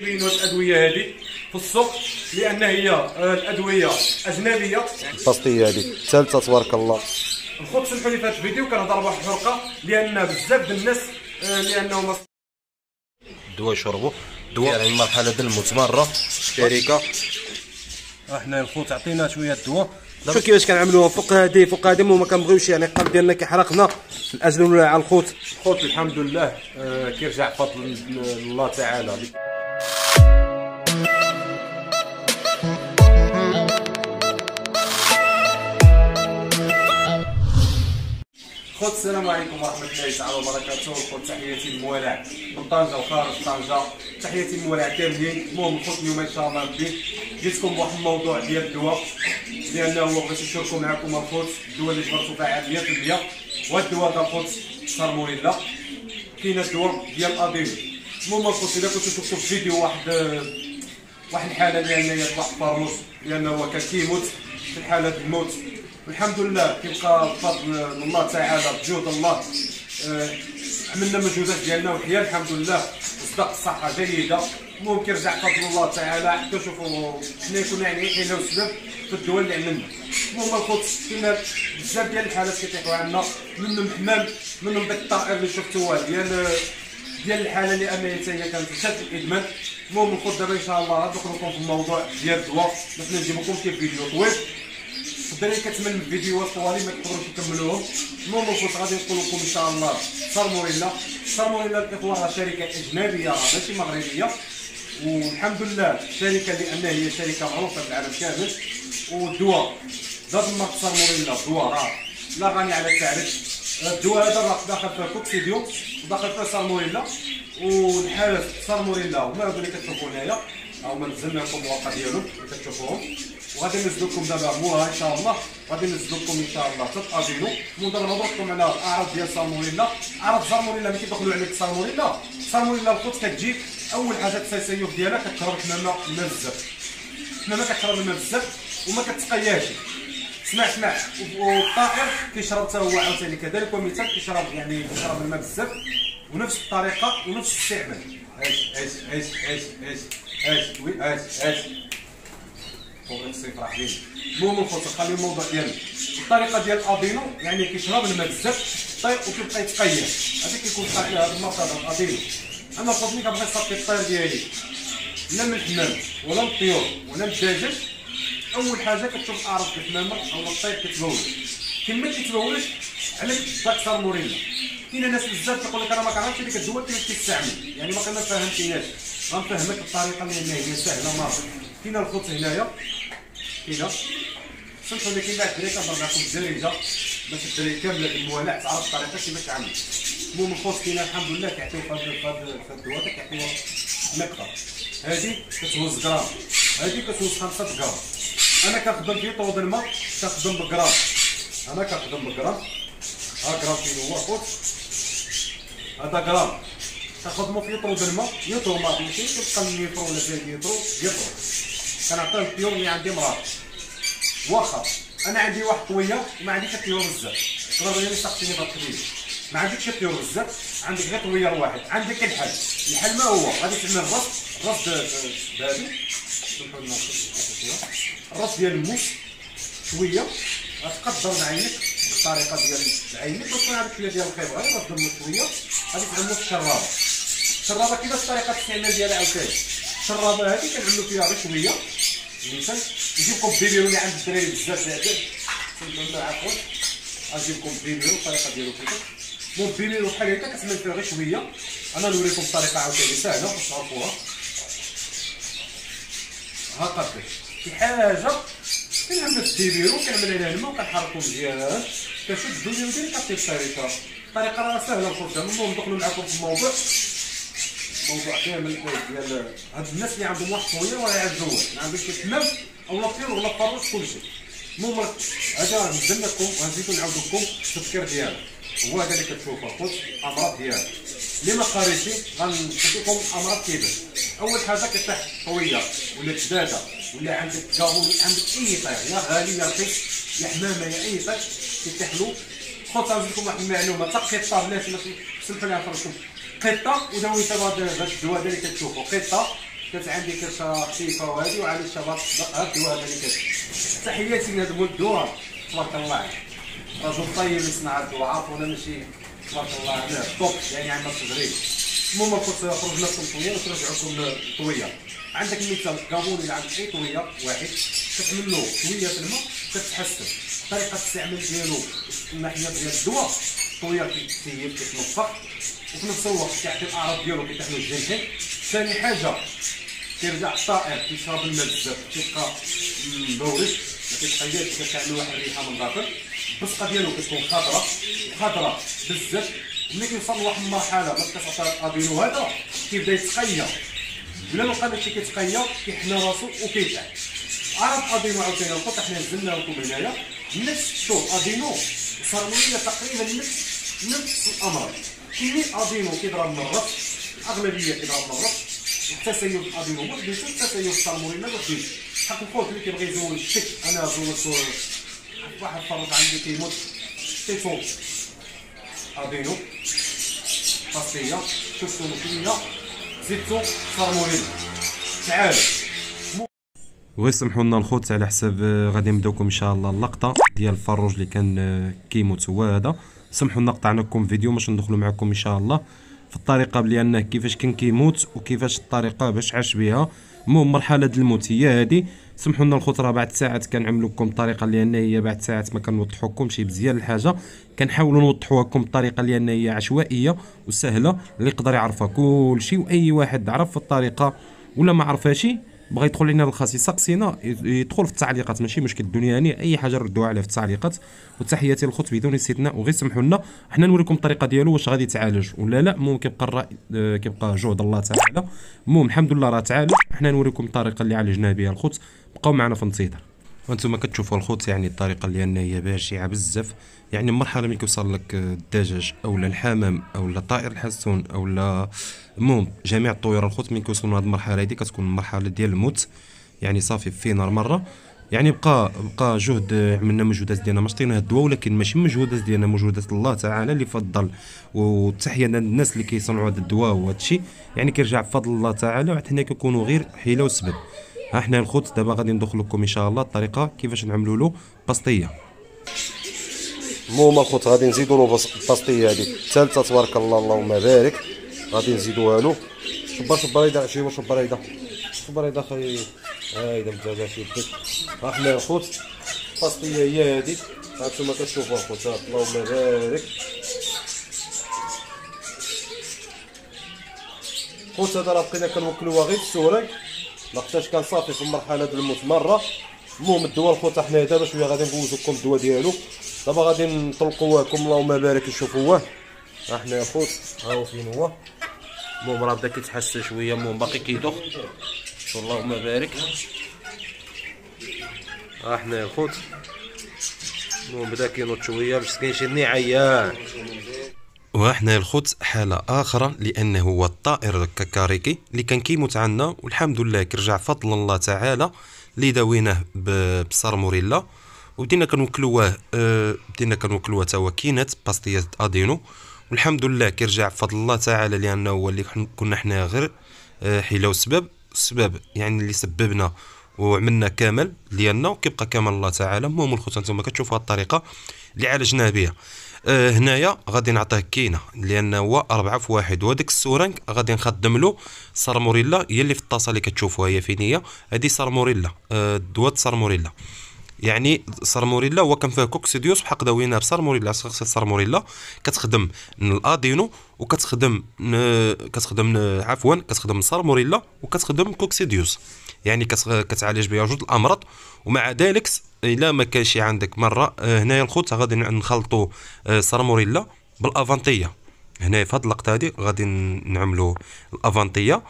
يبينوا الأدوية هذه في السوق لأن هي آه، الأدوية أجنبية. الباستيه هذه الثالثة تبارك الله. الخوت سمحوا لي في هذا الفيديو كنهضر بواحد الحلقة لأن بزاف ديال الناس آه، لانهم الدواء يشربوا الدواء يعني المرحله ديال المتمرة الشركة إحنا الخوت عطينا شوية الدواء شوف كيفاش كنعملوها فوق هذه فوق هذه وما كنبغيوش يعني القلب ديالنا كيحرقنا. من أجل نولع على الخوت؟ الخوت الحمد لله آه، كيرجع بفضل الله تعالى. خوت السلام عليكم ورحمة الله تعالى وبركاته خوت تحياتي للموالع من طنجة وخارج طنجة تحياتي للموالع كاملين المهم خوت اليوم ان شاء الله ربي جيتكم بواحد الموضوع ديال الدواء لأنه هو بغيت نشاركو معكم الخوت الدواء اللي جبرتو فعال 100% وهاد الدواء دا الخوت سارمونيلا كاين الدواء ديال الاديمي المهم الخوت الا كنتو شفتو في فيديو واحد واحد الحاله لأن هي واحد الفرموس لأنه هو كان كيموت في ديال الموت والحمد لله كيبقى بفضل الله تعالى بجهد الله. عملنا مجهودات ديالنا وحيا الحمد لله. وصدق الصحة جيدة. المهم كيرجع بفضل الله تعالى. حتى شوفوا حنا كنا يعني حنا وسبب في الدول اللي عملنا. المهم الخوت كاين بزاف ديال الحالات كيطيحوا عندنا منهم حمام منهم داك الطائر اللي شفتوه ديال ديال الحالة اللي حتى هي كانت شاد الإدمان. المهم الخوت دابا إن شاء الله غندخل لكم في الموضوع ديال الدواء. باش نجيب لكم كيف فيديو طويل. الدراري كتمل الفيديوهات طوالي ما تقدروش تكملوهم المهم الخوت غادي نقول لكم إن شاء الله سارموريلا. سارموريلا الإخوة شركة أجنبية ماشي مغربية. والحمد لله الشركة لأن هي شركة معروفة في العالم كامل. والدواء زاد ما سارموريلا الدواء راه لا غني على التعريف. الدواء هذا راه داخل فيه كوكسيديوم وداخل فيه سارموريلا. والحالة سارموريلا هما هادو اللي كتشوفوا هنايا هما نزلنا لكم الورقه ديالهم كتشوفوهم وغادي ننزل لكم دابا موراها إن شاء الله. غادي ننزل لكم إن شاء الله. ثلاث أدينو. المهم دابا نهضر لكم على الأعراض ديال سالمونيلا أعراض سالمونيلا ملي كيدخلوا عليك سالمونيلا سالمونيلا القدس كتجي. أول حاجة التسيف ديالها كتهرب حمامه الماء بزاف. حمامه كتهرب الماء بزاف وما كتقياش سمع سمع. والطائر كيشرب حتى هو عاوتاني كذلك ومثال كيشرب يعني كيشرب الماء بزاف. ونفس الطريقة ونفس الاستعمال عيش عيش عيش عيش عيش عيش عيش عيش. فوق الصفر حبيبي المهم الخوت خلي الموضوع ديالنا الطريقة ديال الادينو يعني كيشرب الماء بزاف طيب وكيبقى يتقيا هذا كيكون صافي هذا المرتبة الادينو أنا ملي كنبغي نصفي الطير ديالي. لا من الحمام ولا من الطيور ولا من الدجاج. أول حاجة كتشوف ديال الحمامه أو الطير كتبول كما كيتبولش عليك داك سارموريلا كاين ناس بزاف كيقول لك أنا ما كنعرفش ديك الدواء كيفاش كيستعمل. يعني ما فهمتيناش غنفهمك الطريقة اللي هي سهلة مرة. كاين الخوت هنايا. سمحوا لي كاين بعد الدراري كنضرب لكم الدارجه باش الدراري كامله الموالع تعرف الطريقة كيفاش عامل المهم كاين الحمد لله كيعطيو في هذا الدواء كيعطيو مقدار هذه كتهز غرام هذه كتهز 5 غرام أنا كنخدم في طود الماء كنخدم بغرام أنا كنخدم بغرام ها غرام فين هو خوت هذا غرام كنخدمو في طرود الماء يطرو ما ماشي كتبقى ليترو ولا جاي يطرو يطرو كنعطيه الطيور اللي عندي مرات واخا أنا عندي واحد طويه وما عنديش الطيور بزاف. تقدر يعني سقسيني بهاد الطويل ما عندكش الطيور بزاف عندك غير طوير واحد عندك الحل. الحل ما هو؟ غادي تعمل الراس الراس بابي الراس ديال الموس. شوية. غتقدر بعينك بالطريقة ديال عينك وتكون هذيك الكليه ديال الخيط غير غتضمو شوية. غادي تعملو في الشرابه الشرابه كيفاش طريقة الاستعمال ديالها عاوتاني؟ الشرابه هذه كنعملو فيها غير شوية. مثلا نجيبكم بيبيرو اللي عند الدراري بزاف هذا فهمتوا عفوا نجيبكم بيبيرو الطريقة ديالو كيفاش المهم بيبيرو بحال هكا كتعمل فيها غير شوية أنا نوريكم الطريقة عاوتاني سهله باش تعرفوها هكا شي حاجة كنعمل الديبيرو كنعمل عليها الماء وكنحركو مزيان كنشد الدنيا ديالي كنعطي الطريقة الطريقة راه سهله الخرجه المهم ندخلوا معكم في الموضوع موضوع كامل ديال هاد الناس اللي عندهم واحد طويل ولا يعزوه ما عندهمش الحمام أو لا طيور ولا فروش كلشي المهم هذا نزلنا لكم وغنزيدو نعاود لكم التفكير ديالو هو هذا اللي كتشوفه. قلت الأمراض ديالو اللي ما قاريتي غنشوف لكم أمراض كيفاش أول حاجة كتحت طويه ولا جداده ولا عندك كابون عندك أي طير يا غالي يا رقيق يا حمامة يا أي طير كيتحلو خوت نزيد لكم واحد المعلومة. بلاتي ماشي سمحوا لي نفرجكم قطه ودويت هذا الدواء اللي كتشوفوا قطه كانت عندي كرشه خفيفه وهذه وعلى الشباب هاد الدواء هذا اللي كت تحياتي لهاد الدواء تبارك الله عليه رجل طيب يصنع الدواء عارفونا ماشي تبارك الله عليه توب يعني عندنا التدريب المهم كنت خرجنا لكم طويه باش نرجعوكم طويه عندك مثال كابون اللي عندك اي طويه واحد. كتعمل له شوية في الماء كتحسن طريقة الاستعمال ديالو من ناحية ديال الدواء. طويه كيتسيب كيتنفق وفي نفس الوقت كيعطي الأعراض ديالو كيتحمل الجنتين ثاني حاجة كيرجع الطائر كيشرب الماء بزاف كيبقى مبورد ما كتعمل واحد الريحة من داخل البصقة ديالو كتكون خضراء خضراء بزاف. ملي كيوصل لواحد المرحلة ما كتعطي الادينو هذا كيبدا يتقيا. بلا ما بقى داكشي كيتقيا كيحنى راسو وكيتعب عرف ادينو عاوتاني الخط حنا نزلنا لكم هنايا. نفس الشوط ادينو صار تقريبا نفس نفس الأمر. كمية ادينو كيضرب مرات الاغلبيه كيضرب مرات التسيب الادينو بديش التسيب الصالمونيلا ما بديش حق الخوت اللي كيبغي يزول الشك أنا زولت واحد فرد عندي كيموت شتيتو ادينو باستيا شفتو مكنيه زدتو صالمونيلا تعالوا. ويسمحوا لنا الخوت على حساب آه، غادي نبداوكم إن شاء الله اللقطة ديال الفروج اللي كان آه، كيموت. هو هذا. سمحوا لنا قطعنا لكم فيديو باش ندخلوا معكم إن شاء الله في الطريقة بلي انه كيفاش كان كيموت وكيفاش الطريقة باش عاش بها. المهم مرحلة الموت هي هذه سمحوا لنا الخوت راه بعد ساعات كنعملوا لكم الطريقة اللي ان هي بعد ساعات ما شي بزيان الحاجة. كنحاولوا نوضحوها لكم بطريقة اللي ان هي عشوائية وسهلة اللي يقدر يعرفها كل شيء وأي واحد عرف الطريقة ولا ما عرفهاش بغى يدخل لنا الخاص يسقسينا يدخل في التعليقات. ماشي مشكل الدنيا يعني أي حاجة ردوها عليها في التعليقات. وتحياتي للخوت بدون استثناء وغير سمحوا لنا حنا نوريكم الطريقة ديالو واش غادي يتعالج ولا لا. المهم كيبقى الرأي آه، كيبقى جهد الله تعالى. المهم الحمد لله راه تعالج. حنا نوريكم الطريقة اللي عالجنا بها الخوت. بقاو معنا في الانتظار وأنتم كتشوفوا الخوت يعني الطريقة اللي هي بشعه بزاف. يعني مرحلة ملي كيوصل لك الدجاج أو الحمام أو الطائر الحسون أو المهم جميع الطيور الخوت ملي كيوصلوا لهاد المرحلة هذه كتكون مرحلة ديال الموت. يعني صافي في نار مرة. يعني بقى بقى جهد عملنا مجهودات ديالنا. ما شطينا الدواء ولكن ماشي مجهودات ديالنا مجهودات الله تعالى اللي فضل. والتحيه للناس اللي كيصنعوا هذا الدواء وهذا الشيء يعني كيرجع بفضل الله تعالى وحنا كيكونوا غير حيلة وسبب. ها حنا الخوت دابا غادي ندخل لكم إن شاء الله الطريقة كيفاش نعملوا له باستيه المهم الخوت غادي نزيدوا له الباستيه هذيك الثالثه تبارك الله اللهم بارك. غادي نزيدوها له. شبر شبر هيدا شي شبر هيدا شبر هيدا خي هايدا متابع في يدك ها حنا الخوت الباستيه هي هذه ها نتوما كتشوفوا الخوت اللهم بارك. خوت هذا راه بقينا كنوكلوها غير في لقيتاش كان صافي في المرحله الموت مرة. المهم الدواء الخوت حنا دابا شوية غادي ندوزوكم الدواء ديالو. دابا غادي نطلقوه لكم. اللهم بارك نشوفوه ها حنا الخوت ها هو فين هو؟ المهم راه بدا كيتحسن شوية. المهم باقي كيدوخ. اللهم بارك. ها حنا الخوت المهم بدا كينوض شوية. مسكين شي عيان وحنا الخوت حالة أخرى لأنه هو الطائر الكاكاريكي اللي كان كيموت عنا والحمد لله كرجع فضل الله تعالى اللي داويناه بصرموريلا وبدينا كنوكلوه أه بدينا كنوكلوه توا كينات باستيات أدينو. والحمد لله كيرجع بفضل الله تعالى لأنه هو اللي كنا حنا غير أه حيلة وسبب السبب يعني اللي سببنا وعملنا كامل ديالنا وكيبقى كامل الله تعالى. المهم الخوت أنتم كتشوفوا الطريقة اللي عالجناه بها آه هنايا غادي نعطيه كينه لأن هو أربعة في واحد. وهذاك السورانك غادي نخدم له سالمونيلا هي اللي في الطاسة اللي كتشوفوها هي فين هي؟ هذه سالمونيلا آه سالمونيلا. يعني سالمونيلا هو كان فيه coccidiose بحق داوينها بسالمونيلا سالمونيلا؟ كتخدم ال adéno وكتخدم كتخدم عفوا كتخدم سارموريلا وكتخدم كوكسيديوس. يعني كتعالج بها جوج الأمراض. ومع ذلك إلا ما كانش عندك مرة آه، هنايا الخوت غادي نخلطوا آه، سارموريلا بالافانتيه هنايا في هاد اللقطة هادي غادي نعملوا الافانتيه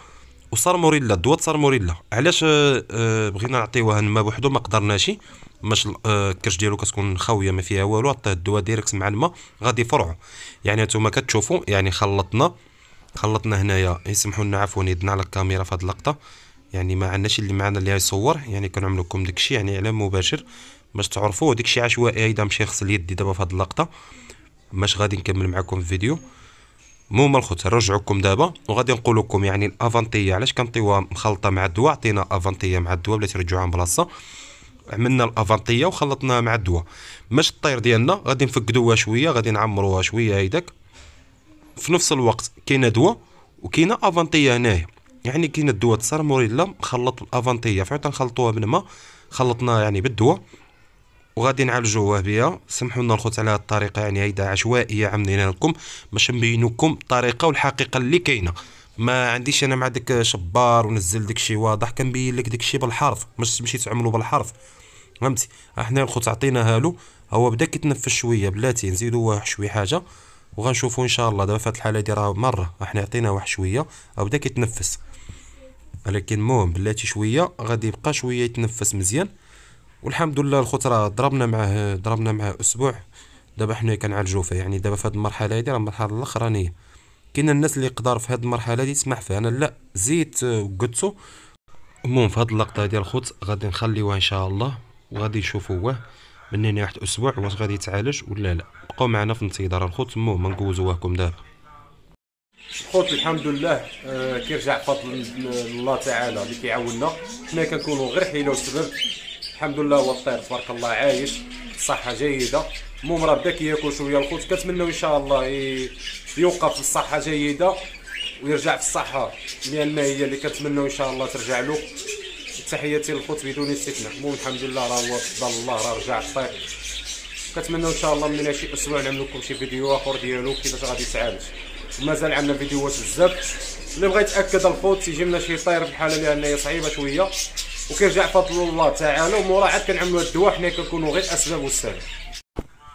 وسارموريلا دواء سارموريلا علاش آه، بغينا نعطيوها الماء بوحدو؟ ما قدرناش. باش الكرش ديالو كتكون خاوية ما فيها والو. عطيه الدواء ديريكت مع الماء غادي يفرعوا يعني نتوما كتشوفوا يعني خلطنا خلطنا هنايا. يسمحوا لنا عفوا يدنا على الكاميرا في هاد اللقطة. يعني ما عندناش اللي معنا اللي يصور يعني كنعمل لكم داكشي يعني على مباشر باش تعرفوا داكشي عشوائي أيضا مشي غسل يدي دابا في هاد اللقطة. باش غادي نكمل معكم الفيديو. المهم الخوت نرجعكم دابا وغادي نقول لكم يعني الأفانتية. علاش كنطيوها مخلطة مع الدواء؟ عطينا أفانتية مع الدواء بلا ترجعوها بلاصة. عملنا الأفانتية وخلطناها مع الدواء. باش الطير ديالنا غادي نفقدوها شوية غادي نعمروها شوية هيداك. في نفس الوقت كاينة دواء وكاينة أفانتية هنايا. يعني كاينة الدواء السارموريلا مخلط بالافانتيه فعلا نخلطوها بالماء خلطناها يعني بالدواء وغادي نعالجوه بها سمحوا لنا الخوت على هذه الطريقة يعني هيدا عشوائية عملنا لكم باش نبينو لكم الطريقة والحقيقة اللي كاينة. ما عنديش أنا مع داك شبار ونزل داكشي واضح كنبين لك داكشي بالحرف مش تمشي تعملو بالحرف. فهمتي؟ إحنا الخوت عطيناها له هو بدا كيتنفس شوية بلاتي نزيدو واحد شوية حاجة وغنشوفو إن شاء الله. دابا في هاد الحالة هادي راه مرة إحنا عطيناه واحد شوية بدا كيتنفس. ولكن المهم بلاتي شوية غادي يبقى شوية يتنفس مزيان. والحمد لله الخوت راه ضربنا معاه ضربنا معاه أسبوع. دابا حنا كنعالجو فيه يعني دابا في هاد المرحلة هادي راه المرحلة الأخرانية. كاين الناس اللي يقدر في هاد المرحلة هادي تسمح فيها أنا لا زيت وقدتو. المهم في هاد اللقطة ديال الخوت غادي نخليوها إن شاء الله وغادي نشوفوه من هنا واحد أسبوع واش غادي يتعالج ولا لا. بقاو معنا في انتظار الخوت. المهم نقوزوهكم دابا. خوت الحمد لله آه كيرجع فضل الله تعالى اللي كيعاوننا. حنا كنكونوا غير حيله وسبب الحمد لله هو الطير تبارك الله عايش. صحة جيدة. المهم راه بدا كياكل شوية الخوت. كنتمنوا إن شاء الله يوقف في الصحة جيدة ويرجع في الصحة. لأن هي اللي كنتمنوا إن شاء الله ترجع له. تحياتي للخوت بدون استثناء. المهم الحمد لله راه هو بفضل الله راه رجع الطير كنتمنوا إن شاء الله من شي أسبوع نعمل لكم شي فيديو آخر ديالو كيفاش غادي يتعالج ومازال عندنا فيديوهات بزاف. اللي بغى يتاكد الخوت يجي لنا شي طير بحال لأن هي صعيبة شوية. وكيرجع فضل الله تعالى ومورا عاد كنعملوا الدواء حنا كنكونوا غير اسباب والسبب.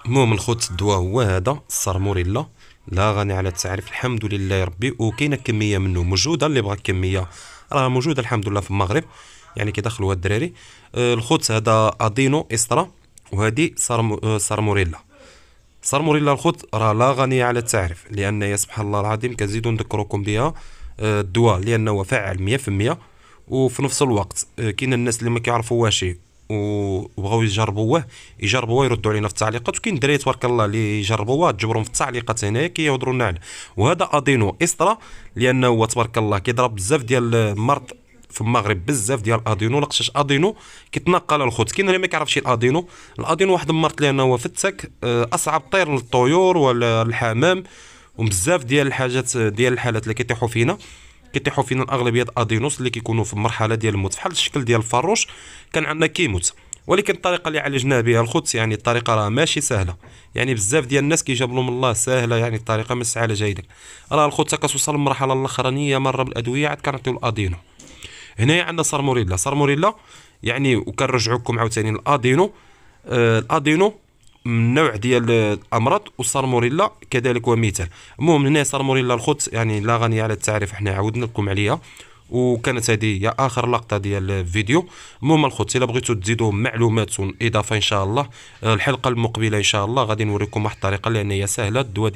المهم الخوت الدواء هو هذا السارموريلا لا غني على التعريف الحمد لله ربي وكاينة كمية منه موجودة اللي بغى كمية راه موجودة الحمد لله في المغرب يعني كيدخلوها الدراري. آه، الخوت هذا أدينو إسترا وهذه آه، سارموريلا سارموريلا الخوت راه لا غني على التعريف لأن يا سبحان الله العظيم كنزيدو نذكركم بها آه، الدواء لأنه فعال 100% وفي نفس الوقت كاين الناس اللي ما كيعرفوهاش وبغاو يجربوه يجربوه يردوا علينا في التعليقات وكاين دراري تبارك الله اللي يجربوه تجبرهم في التعليقات هنايا كيهضروا لنا عليه وهذا أدينو إسترا لأنه هو تبارك الله كيضرب بزاف ديال المرض في المغرب بزاف ديال الأدينو لقشاش أدينو كيتنقل الخوت. كاين اللي ما كيعرفش الأدينو. الأدينو واحد المرض لأنه هو فتك آه، أصعب طير للطيور ولا الحمام وبزاف ديال الحاجات ديال الحالات اللي كيطيحوا فينا. كيطيحوا فينا الأغلبية ادينوس اللي كيكونوا في المرحله ديال الموت. بحال الشكل ديال الفروش كان عندنا كيموت. ولكن الطريقة اللي عالجناه بها الخوت يعني الطريقة راه ماشي سهلة. يعني بزاف ديال الناس كيجاب لهم الله سهلة يعني الطريقة ما سهلة جيده راه الخوت كتوصل للمرحلة الأخرانية مرة بالأدوية عاد كنعطيو الأدينو. هنايا عندنا سارموريلا. سارموريلا يعني وكنرجعوكم عاوتاني الادينو آه الأدينو نوع ديال الأمراض والسارموريلا كذلك هو مثال. المهم هنا سارموريلا الخوت يعني لا غني على التعريف حنا عاودنا لكم عليها. وكانت هذه هي آخر لقطة ديال الفيديو. المهم الخوت إلا بغيتو تزيدوا معلومات اضافه إن شاء الله الحلقة المقبلة إن شاء الله غادي نوريكم واحد الطريقة لأن هي سهلة الدواء